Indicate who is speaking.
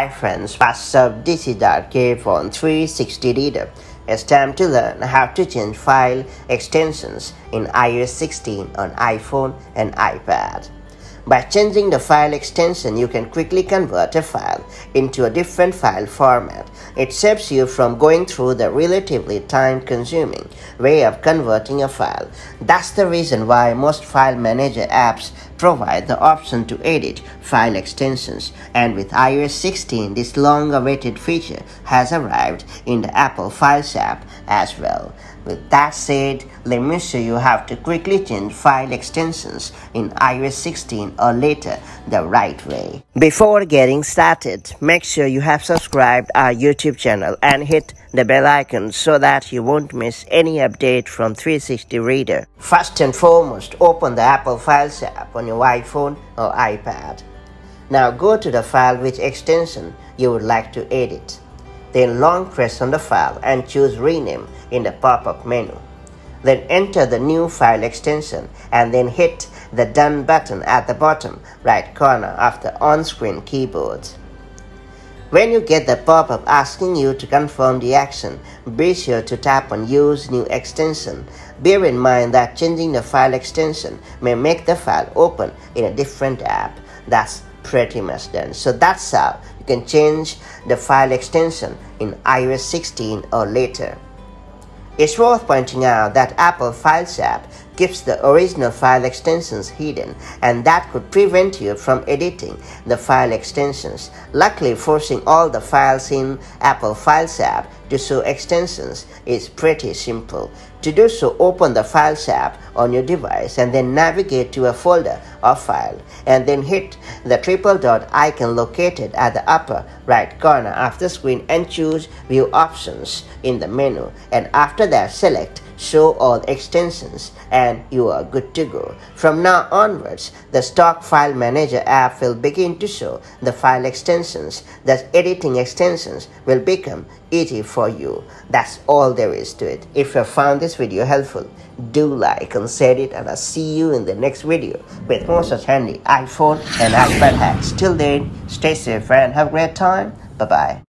Speaker 1: Hi friends, what's up? This is K from 360 Reader. It's time to learn how to change file extensions in iOS 16 on iPhone and iPad. By changing the file extension, you can quickly convert a file into a different file format. It saves you from going through the relatively time-consuming way of converting a file. That's the reason why most file manager apps provide the option to edit file extensions. And with iOS 16, this long-awaited feature has arrived in the Apple Files app as well. With that said, let me show you how to quickly change file extensions in iOS 16 or later the right way. Before getting started, make sure you have subscribed our YouTube channel and hit the bell icon so that you won't miss any update from 360 Reader. First and foremost, open the Apple Files app on your iPhone or iPad. Now go to the file which extension you would like to edit. Then long press on the file and choose Rename in the pop-up menu. Then enter the new file extension and then hit the Done button at the bottom right corner of the on-screen keyboard. When you get the pop-up asking you to confirm the action, be sure to tap on Use New Extension. Bear in mind that changing the file extension may make the file open in a different app. That's pretty much done. So that's how you can change the file extension in iOS 16 or later. It's worth pointing out that Apple Files app keeps the original file extensions hidden and that could prevent you from editing the file extensions. Luckily, forcing all the files in Apple Files app to show extensions is pretty simple. To do so, open the Files app on your device and then navigate to a folder or file and then hit the triple dot icon located at the upper right corner of the screen and choose View Options in the menu and after that select show all extensions and you are good to go. From now onwards, the stock file manager app will begin to show the file extensions. Thus editing extensions will become easy for you. That's all there is to it. If you found this video helpful, do like and share it and I'll see you in the next video with more such handy iPhone and iPad hacks. Till then, stay safe and have a great time. Bye-bye.